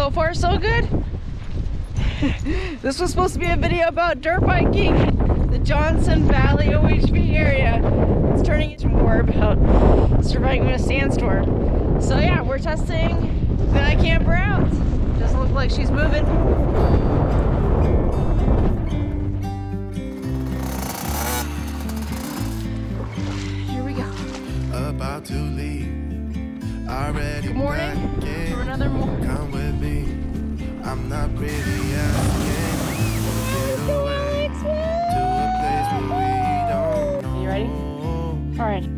So far, so good. this was supposed to be a video about dirt biking, the Johnson Valley OHV area. It's turning into more about surviving in a sandstorm. So yeah, we're testing the camper out. Doesn't look like she's moving. Here we go. about to leave. Already Good morning. For another morning. A place where we don't You ready? All right.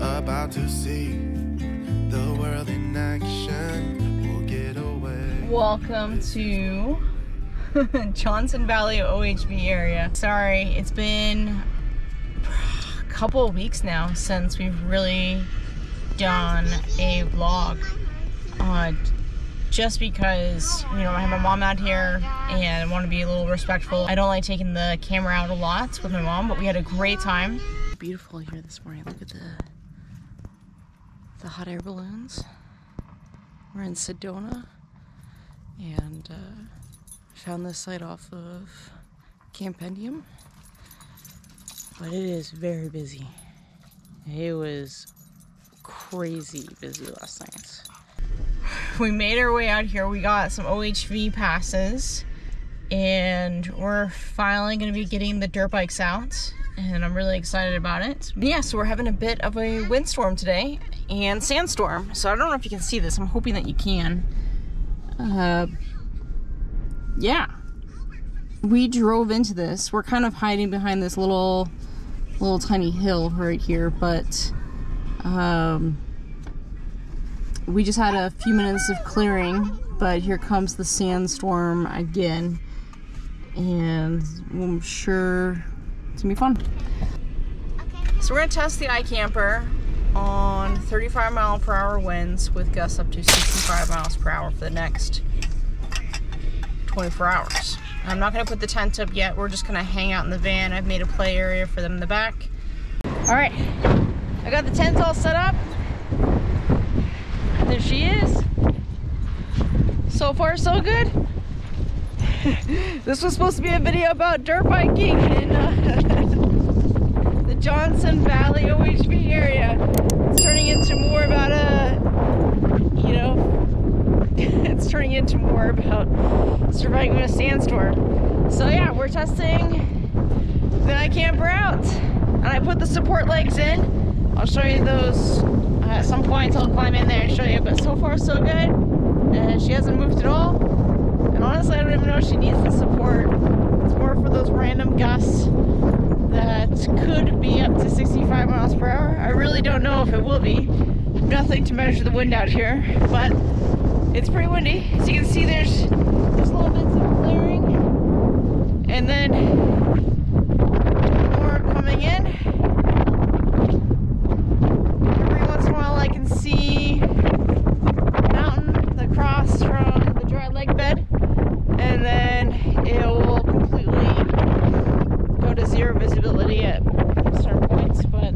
About to see the world in action. We'll get away. Welcome to Johnson Valley OHV area. Sorry, it's been a couple of weeks now since we've really done a vlog. Uh, just because, you know, I have my mom out here and I want to be a little respectful. I don't like taking the camera out a lot with my mom, but we had a great time. Beautiful here this morning. Look at the the hot air balloons. We're in Sedona and uh, found this site off of Campendium. But it is very busy. It was crazy busy last night. We made our way out here. We got some OHV passes and we're finally going to be getting the dirt bikes out and I'm really excited about it. But yeah, so we're having a bit of a windstorm today and sandstorm. So I don't know if you can see this. I'm hoping that you can. Uh, yeah. We drove into this. We're kind of hiding behind this little little tiny hill right here, but um, we just had a few minutes of clearing, but here comes the sandstorm again. And I'm sure it's gonna be fun. So we're gonna test the iKamper on 35 mile per hour winds with gusts up to 65 miles per hour for the next 24 hours. I'm not gonna put the tent up yet. We're just gonna hang out in the van. I've made a play area for them in the back. All right, I got the tent all set up. There she is. So far, so good. this was supposed to be a video about dirt biking in uh, the Johnson Valley OHV area. It's turning into more about a, you know, it's turning into more about surviving a sandstorm. So yeah, we're testing the iKamper out. And I put the support legs in. I'll show you those uh, Uh, at some point. I'll climb in there and show you. But so far, so good. And she hasn't moved at all. And honestly, I don't even know if she needs the support. It's more for those random gusts that could be up to 65 miles per hour. I really don't know if it will be. Nothing to measure the wind out here, but it's pretty windy. As you can see, there's there's little bits of clearing, and then more coming in. Every once in a while, I can see mountain across from the dry lake bed, and then it will completely go to zero visibility at certain points. But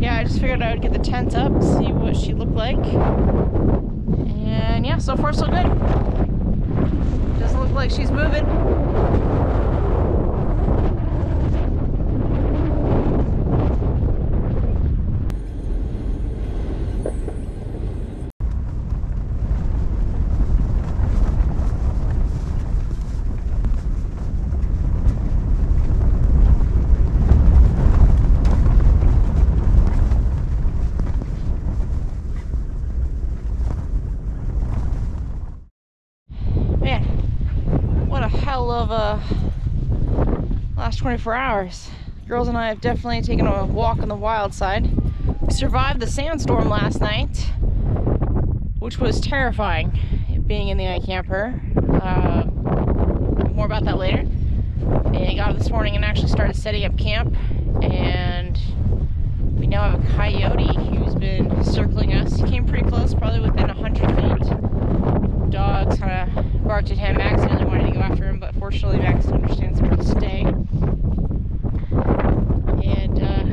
yeah, I just figured I would get the tent up, see what she looked like, and yeah, so far so good. Doesn't look like she's moving. Man, of a last 24 hours. Girls and I have definitely taken a walk on the wild side. We survived the sandstorm last night, which was terrifying, being in the iKamper. Uh, more about that later. And got up this morning and actually started setting up camp. And we now have a coyote who's been circling us. He came pretty close, probably within 100 feet dogs kind of barked at him. Max really wanted to go after him, but fortunately, Max understands where to stay. And uh,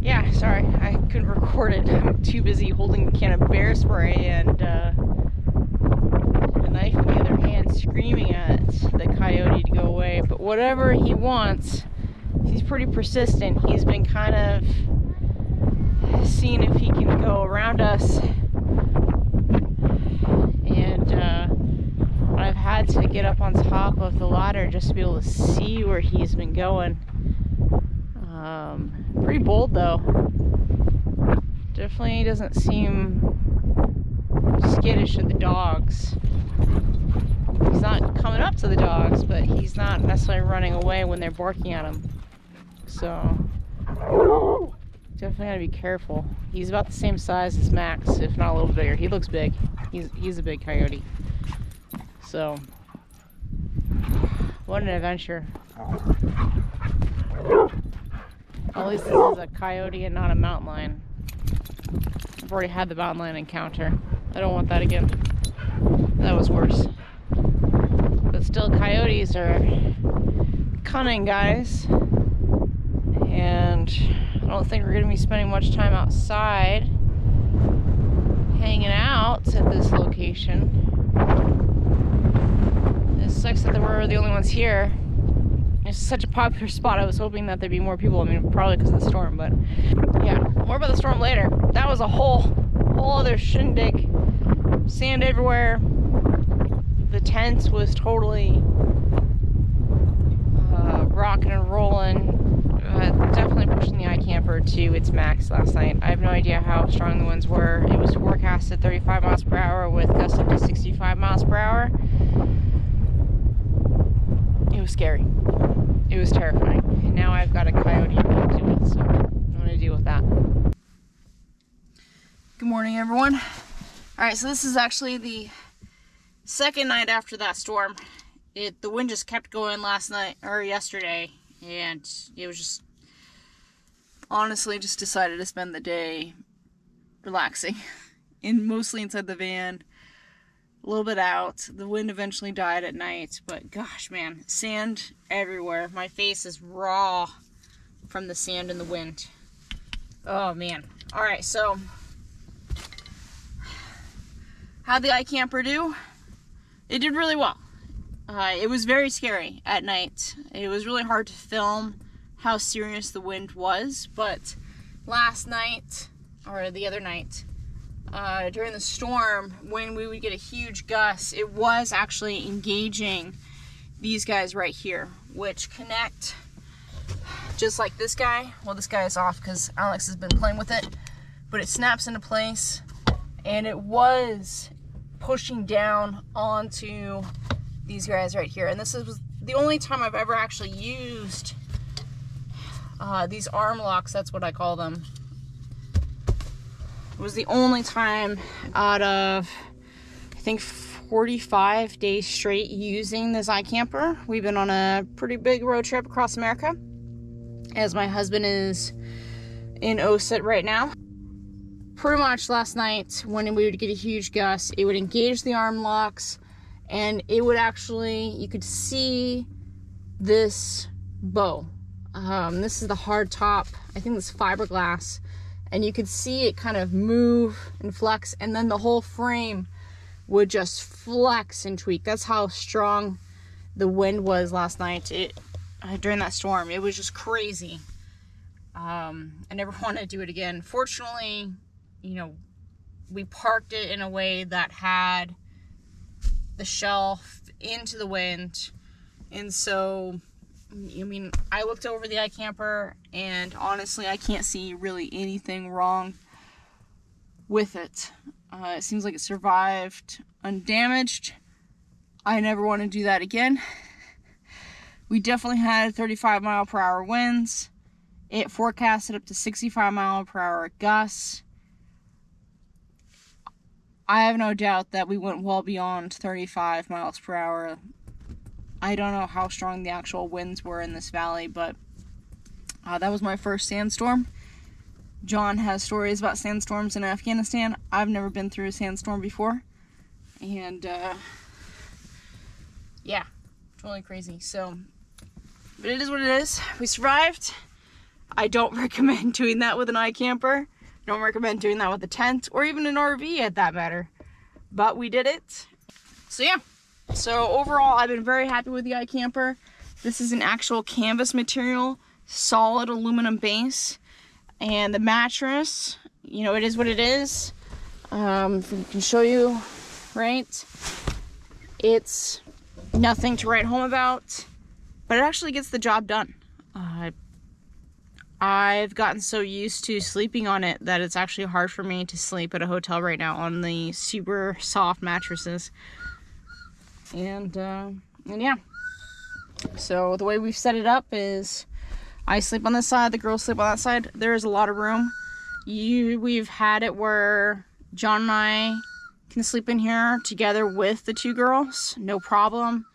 yeah, yeah, sorry, I couldn't record it. I'm too busy holding a can of bear spray and uh, a knife in the other hand, screaming at the coyote to go away. But whatever he wants, he's pretty persistent. He's been kind of seeing if he can go around us. And uh, I've had to get up on top of the ladder just to be able to see where he's been going. Um, pretty bold though. Definitely doesn't seem skittish of the dogs. He's not coming up to the dogs, but he's not necessarily running away when they're barking at him. So definitely gotta be careful. He's about the same size as Max, if not a little bigger. He looks big. He's he's a big coyote. So what an adventure. At least this is a coyote and not a mountain lion. I've already had the mountain lion encounter. I don't want that again. That was worse. But still, coyotes are cunning guys. And I don't think we're going to be spending much time outside hanging out at this location. Sucks that we're the only ones here it's such a popular spot. I was hoping that there'd be more people. I mean, probably because of the storm, but yeah, more about the storm later. That was a whole, whole other shindig. Sand everywhere. The tent was totally uh, rocking and rolling. Uh, definitely pushing the iKamper to its max last night. I have no idea how strong the winds were. It was forecasted 35 miles per hour with gusts up to 65 miles per hour. Was scary it was terrifying. And now I've got a coyote to deal with, so I'm going to deal with that. Good morning, everyone. All right, so this is actually the second night after that storm. It the wind just kept going last night or yesterday, and it was just honestly just decided to spend the day relaxing, in mostly inside the van a little bit out. The wind eventually died at night, but gosh, man, sand everywhere. My face is raw from the sand and the wind. Oh, man. All right, so how'd the iKamper do? It did really well. Uh, it was very scary at night. It was really hard to film how serious the wind was, but last night, or the other night, uh, during the storm, when we would get a huge gust, it was actually engaging these guys right here, which connect just like this guy. Well, this guy is off because Alex has been playing with it, but it snaps into place and it was pushing down onto these guys right here. And this is the only time I've ever actually used uh, these arm locks, that's what I call them, was the only time out of, I think, 45 days straight using this iKamper. We've been on a pretty big road trip across America, as my husband is in OSUT right now. Pretty much last night, when we would get a huge gust, it would engage the arm locks, and it would actually, you could see this bow. Um, this is the hard top. I think this fiberglass and you could see it kind of move and flex and then the whole frame would just flex and tweak. That's how strong the wind was last night. It uh, during that storm it was just crazy. Um, i never want to do it again. Fortunately you know we parked it in a way that had the shelf into the wind and so I mean, I looked over the iKamper and honestly, I can't see really anything wrong with it. Uh, it seems like it survived undamaged. I never want to do that again. We definitely had 35 mile per hour winds. It forecasted up to 65 mile per hour gusts. I have no doubt that we went well beyond 35 miles per hour I don't know how strong the actual winds were in this valley, but uh, that was my first sandstorm. John has stories about sandstorms in Afghanistan. I've never been through a sandstorm before. And uh, yeah, totally crazy. So, but it is what it is. We survived. I don't recommend doing that with an iKamper. Don't recommend doing that with a tent or even an RV at that matter. But we did it. So yeah. So overall, I've been very happy with the iKamper. This is an actual canvas material, solid aluminum base. And the mattress, you know, it is what it is. Um, if I can show you, right? It's nothing to write home about, but it actually gets the job done. Uh, I've gotten so used to sleeping on it that it's actually hard for me to sleep at a hotel right now on the super soft mattresses. And uh, and yeah. So the way we've set it up is I sleep on this side, the girls sleep on that side. There is a lot of room. You we've had it where John and I can sleep in here together with the two girls, no problem.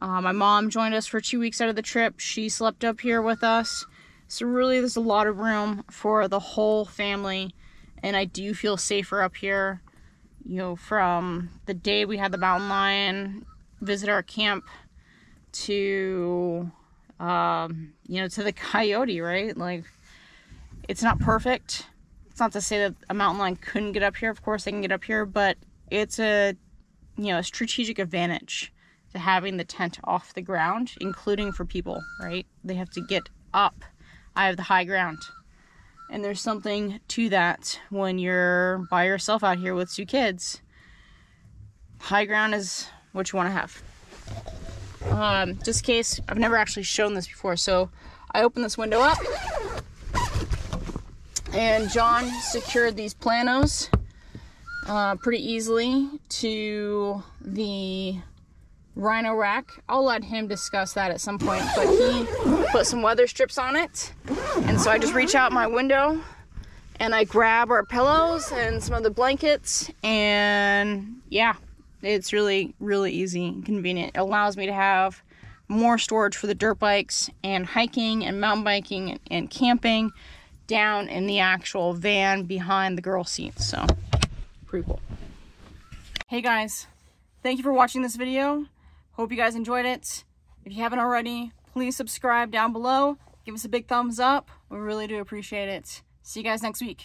Uh, my mom joined us for two weeks out of the trip. She slept up here with us. So really there's a lot of room for the whole family and I do feel safer up here. You know, from the day we had the mountain lion visit our camp to um, you know, to the coyote, right? Like it's not perfect. It's not to say that a mountain lion couldn't get up here. Of course they can get up here, but it's a you know, a strategic advantage to having the tent off the ground, including for people, right? They have to get up I have the high ground. And there's something to that when you're by yourself out here with two kids. High ground is what you want to have. Um, just in case, I've never actually shown this before. So I open this window up. And John secured these planos uh, pretty easily to the rhino rack. I'll let him discuss that at some point, but he put some weather strips on it. And so I just reach out my window and I grab our pillows and some of the blankets and yeah, it's really, really easy and convenient. It allows me to have more storage for the dirt bikes and hiking and mountain biking and, and camping down in the actual van behind the girl seats. So pretty cool. Hey guys, thank you for watching this video. Hope you guys enjoyed it. If you haven't already, please subscribe down below. Give us a big thumbs up. We really do appreciate it. See you guys next week.